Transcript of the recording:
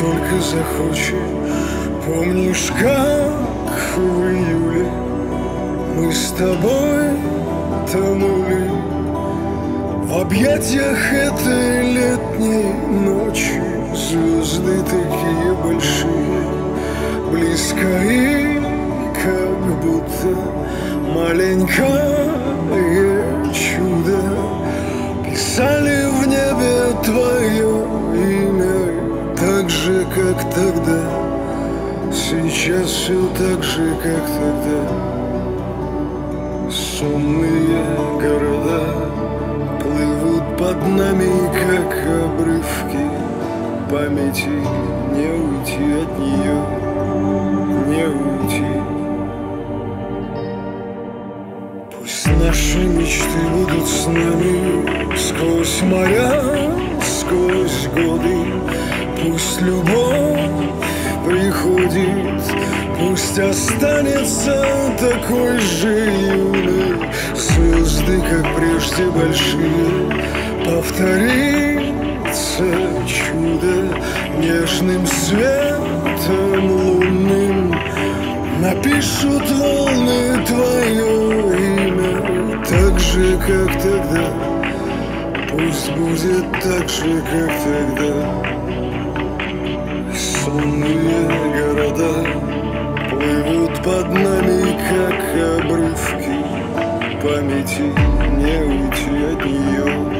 если захочешь. Помнишь, как в июле мы с тобой тонули? В объятиях этой летней ночи Звезды такие большие, близко и как будто маленькое чудо. Писали в небе Так же, как тогда. Сейчас все так же, как тогда. Сонные города Плывут под нами, как обрывки Памяти. Не уйти от нее Не уйти. Пусть наши мечты будут с нами Сквозь моря, сквозь годы Пусть останется такой же юной Звезды, как прежде, большие. Повторится чудо нежным светом лунным. Напишут волны твое имя Так же, как тогда. Пусть будет так же, как тогда. Сонные Памяти не уйти от нее